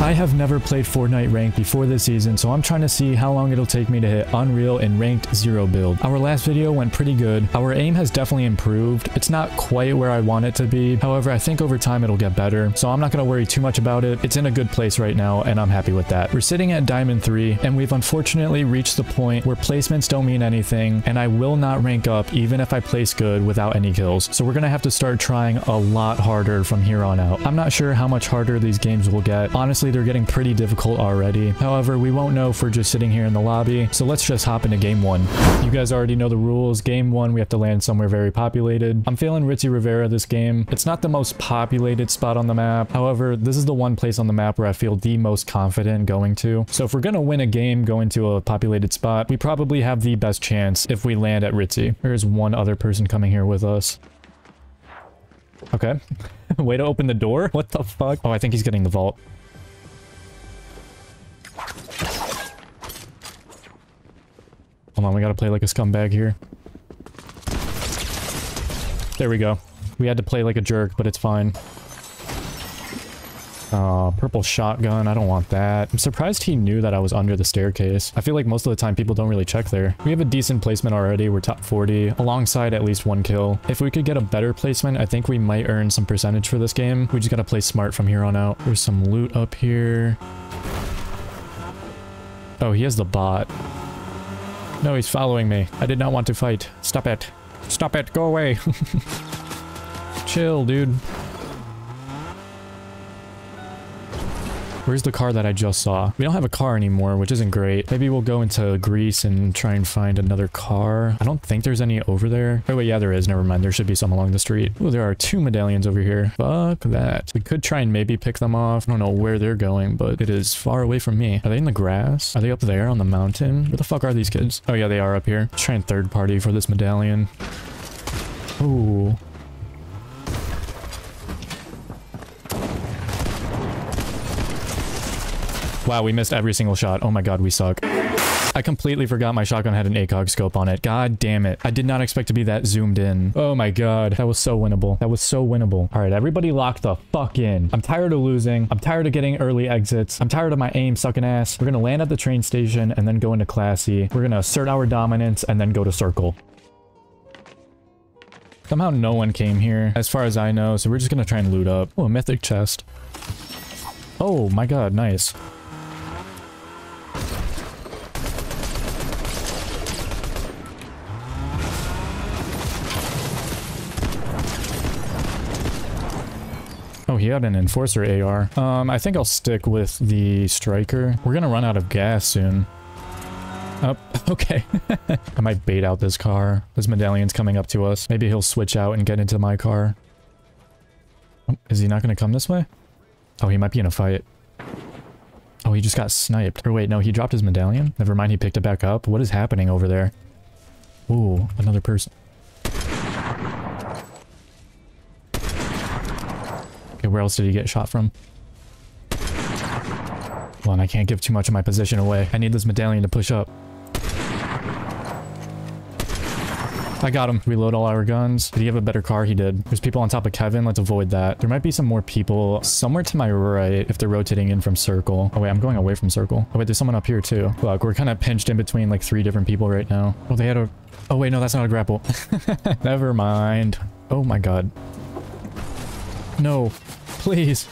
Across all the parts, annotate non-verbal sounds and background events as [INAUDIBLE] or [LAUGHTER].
I have never played Fortnite ranked before this season, so I'm trying to see how long it'll take me to hit Unreal and ranked zero build. Our last video went pretty good. Our aim has definitely improved. It's not quite where I want it to be. However, I think over time it'll get better, so I'm not going to worry too much about it. It's in a good place right now, and I'm happy with that. We're sitting at Diamond 3, and we've unfortunately reached the point where placements don't mean anything, and I will not rank up even if I place good without any kills. So we're going to have to start trying a lot harder from here on out. I'm not sure how much harder these games will get. Honestly, they're getting pretty difficult already. However, we won't know if we're just sitting here in the lobby, so let's just hop into game one. You guys already know the rules. Game one, we have to land somewhere very populated. I'm feeling Ritzy Riviera this game. It's not the most populated spot on the map. However, this is the one place on the map where I feel the most confident going to. So if we're going to win a game going to a populated spot, we probably have the best chance if we land at Ritzy. There's one other person coming here with us. Okay. [LAUGHS] Way to open the door? What the fuck? Oh, I think he's getting the vault. Hold on, we gotta play like a scumbag here. There we go. We had to play like a jerk, but it's fine. Uh, purple shotgun. I don't want that. I'm surprised he knew that I was under the staircase. I feel like most of the time people don't really check there. We have a decent placement already. We're top 40 alongside at least one kill. If we could get a better placement, I think we might earn some percentage for this game. We just gotta play smart from here on out. There's some loot up here. Oh, he has the bot. No, he's following me. I did not want to fight. Stop it. Stop it. Go away. [LAUGHS] Chill, dude. Where's the car that I just saw? We don't have a car anymore, which isn't great. Maybe we'll go into Greece and try and find another car. I don't think there's any over there. Oh, wait, yeah, there is. Never mind. There should be some along the street. Oh, there are two medallions over here. Fuck that. We could try and maybe pick them off. I don't know where they're going, but it is far away from me. Are they in the grass? Are they up there on the mountain? Where the fuck are these kids? Oh, yeah, they are up here. Let's try and third party for this medallion. Ooh. Wow, we missed every single shot. Oh my god, we suck. I completely forgot my shotgun had an ACOG scope on it. God damn it. I did not expect to be that zoomed in. Oh my god. That was so winnable. That was so winnable. All right, everybody lock the fuck in. I'm tired of losing. I'm tired of getting early exits. I'm tired of my aim sucking ass. We're gonna land at the train station and then go into Classy. We're gonna assert our dominance and then go to Circle. Somehow no one came here, as far as I know, so we're just gonna try and loot up. Oh, a mythic chest. Oh my god, nice. He had an Enforcer AR. Um, I think I'll stick with the Striker. We're gonna run out of gas soon. Oh, [LAUGHS] okay. [LAUGHS] I might bait out this car. This medallion's coming up to us. Maybe he'll switch out and get into my car. Oh, is he not gonna come this way? Oh, he might be in a fight. Oh, he just got sniped. Or wait, no, he dropped his medallion? Never mind, he picked it back up. What is happening over there? Ooh, another person. Where else did he get shot from? Well, and I can't give too much of my position away. I need this medallion to push up. I got him. Reload all our guns. Did he have a better car? He did. There's people on top of Kevin. Let's avoid that. There might be some more people somewhere to my right if they're rotating in from circle. Oh, wait, I'm going away from circle. Oh, wait, there's someone up here too. Look, we're kind of pinched in between like three different people right now. Oh, they had a... Oh, wait, no, that's not a grapple. [LAUGHS] Never mind. Oh my god. No. Please.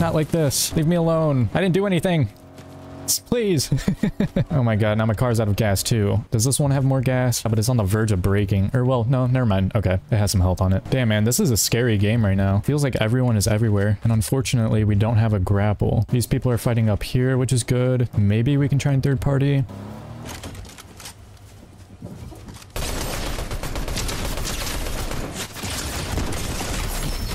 Not like this. Leave me alone. I didn't do anything. Please. [LAUGHS] oh my god, now my car's out of gas too. Does this one have more gas? Oh, but it's on the verge of breaking. Or well, no, never mind. Okay, it has some health on it. Damn man, this is a scary game right now. Feels like everyone is everywhere. And unfortunately, we don't have a grapple. These people are fighting up here, which is good. Maybe we can try and third party.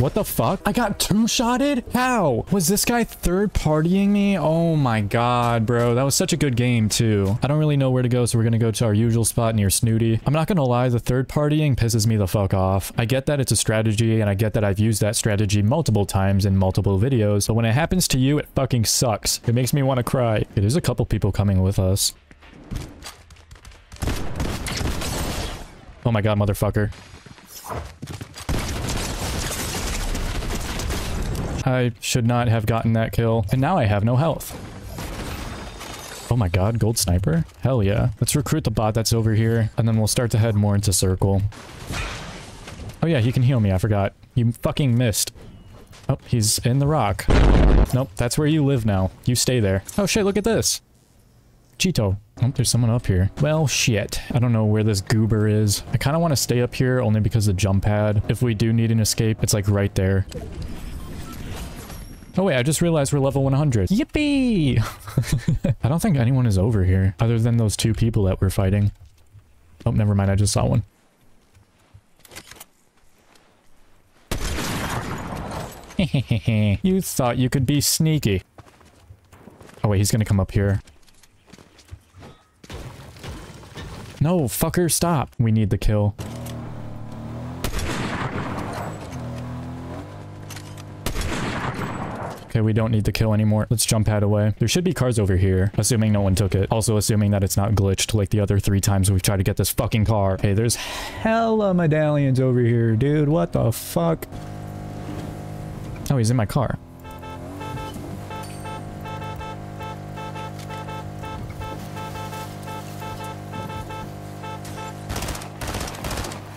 What the fuck? I got two-shotted? How? Was this guy third-partying me? Oh my god, bro. That was such a good game, too. I don't really know where to go, so we're gonna go to our usual spot near Snooty. I'm not gonna lie, the third-partying pisses me the fuck off. I get that it's a strategy, and I get that I've used that strategy multiple times in multiple videos, but when it happens to you, it fucking sucks. It makes me want to cry. There's a couple people coming with us. Oh my god, motherfucker. I should not have gotten that kill. And now I have no health. Oh my god, gold sniper? Hell yeah. Let's recruit the bot that's over here, and then we'll start to head more into circle. Oh yeah, he can heal me, I forgot. You fucking missed. Oh, he's in the rock. Nope, that's where you live now. You stay there. Oh shit, look at this. Cheeto. Oh, there's someone up here. Well, shit. I don't know where this goober is. I kind of want to stay up here only because the jump pad. If we do need an escape, it's like right there. Oh wait, I just realized we're level 100. Yippee! [LAUGHS] I don't think anyone is over here, other than those two people that we're fighting. Oh, never mind, I just saw one. [LAUGHS] you thought you could be sneaky. Oh wait, he's gonna come up here. No, fucker, stop. We need the kill. Okay, we don't need the kill anymore. Let's jump pad away. There should be cars over here, assuming no one took it. Also assuming that it's not glitched like the other three times we've tried to get this fucking car. Hey, there's hella medallions over here, dude. What the fuck? Oh, he's in my car.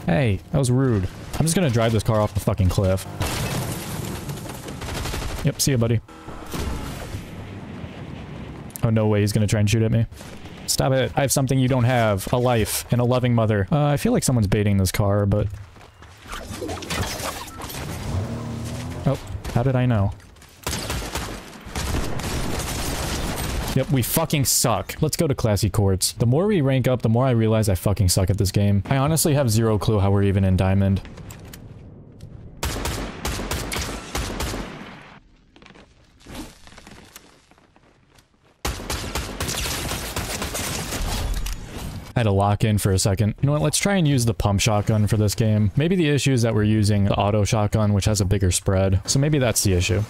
Hey, that was rude. I'm just gonna drive this car off the fucking cliff. Yep, see ya, buddy. Oh, no way he's gonna try and shoot at me. Stop it. I have something you don't have. A life and a loving mother. Uh, I feel like someone's baiting this car, but... Oh, how did I know? Yep, we fucking suck. Let's go to Classy Courts. The more we rank up, the more I realize I fucking suck at this game. I honestly have zero clue how we're even in Diamond. I had to lock in for a second. You know what, let's try and use the pump shotgun for this game. Maybe the issue is that we're using the auto shotgun, which has a bigger spread. So maybe that's the issue.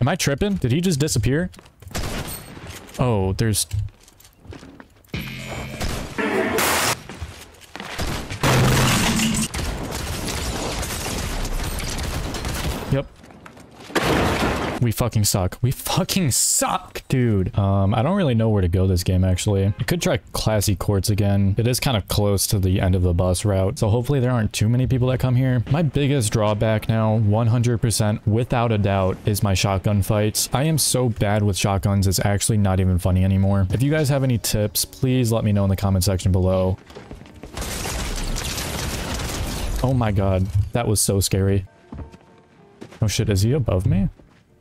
Am I tripping? Did he just disappear? Oh, there's... Yep, we fucking suck. We fucking suck, dude. Um, I don't really know where to go this game, actually. I could try Classy Courts again. It is kind of close to the end of the bus route, so hopefully there aren't too many people that come here. My biggest drawback now, 100% without a doubt, is my shotgun fights. I am so bad with shotguns, it's actually not even funny anymore. If you guys have any tips, please let me know in the comment section below. Oh my god, that was so scary. Oh shit, is he above me?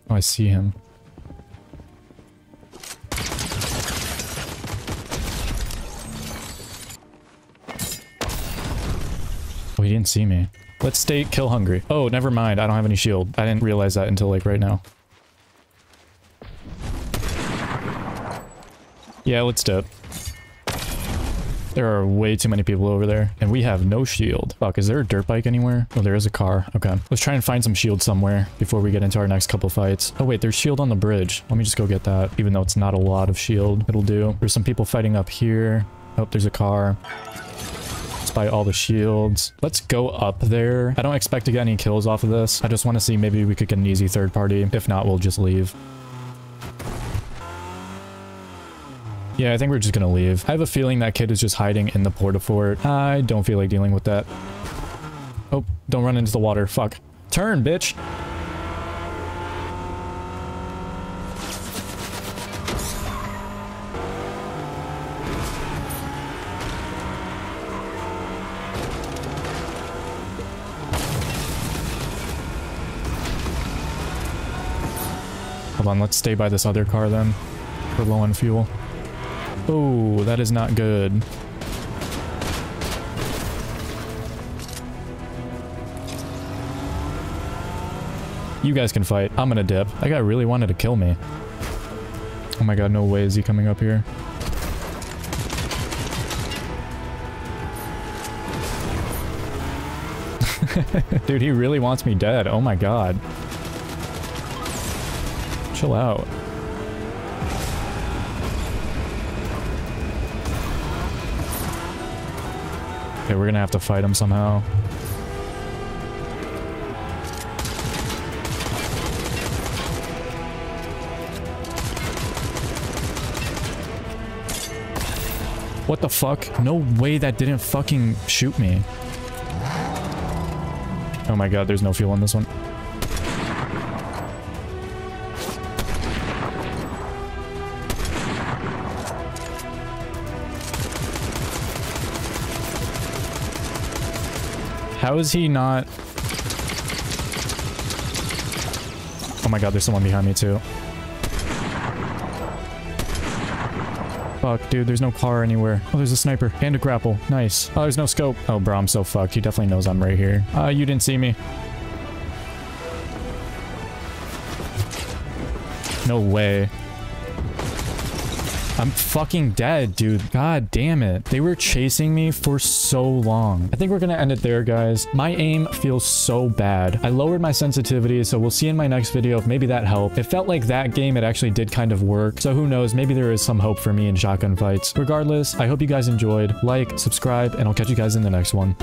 Oh, I see him. Oh, he didn't see me. Let's stay kill hungry. Oh, never mind. I don't have any shield. I didn't realize that until like right now. Yeah, let's dip. There are way too many people over there, and we have no shield. Fuck, is there a dirt bike anywhere? Oh, there is a car. Okay. Let's try and find some shield somewhere before we get into our next couple fights. Oh, wait, there's shield on the bridge. Let me just go get that, even though it's not a lot of shield. It'll do. There's some people fighting up here. Oh, there's a car. Let's buy all the shields. Let's go up there. I don't expect to get any kills off of this. I just want to see maybe we could get an easy third party. If not, we'll just leave. Yeah, I think we're just gonna leave. I have a feeling that kid is just hiding in the porta-fort. I don't feel like dealing with that. Oh, don't run into the water. Fuck. Turn, bitch! Hold on, let's stay by this other car then. We're low on fuel. Oh, that is not good. You guys can fight. I'm gonna dip. That guy really wanted to kill me. Oh my god, no way is he coming up here. [LAUGHS] Dude, he really wants me dead. Oh my god. Chill out. Okay, we're gonna have to fight him somehow. What the fuck? No way that didn't fucking shoot me. Oh my god, there's no fuel on this one. How is he not... Oh my god, there's someone behind me too. Fuck, dude, there's no car anywhere. Oh, there's a sniper and a grapple. Nice. Oh, there's no scope. Oh, bro, I'm so fucked. He definitely knows I'm right here. Uh, you didn't see me. No way. I'm fucking dead, dude. God damn it. They were chasing me for so long. I think we're gonna end it there, guys. My aim feels so bad. I lowered my sensitivity, so we'll see in my next video if maybe that helped. It felt like that game, it actually did kind of work. So who knows, maybe there is some hope for me in shotgun fights. Regardless, I hope you guys enjoyed. Like, subscribe, and I'll catch you guys in the next one.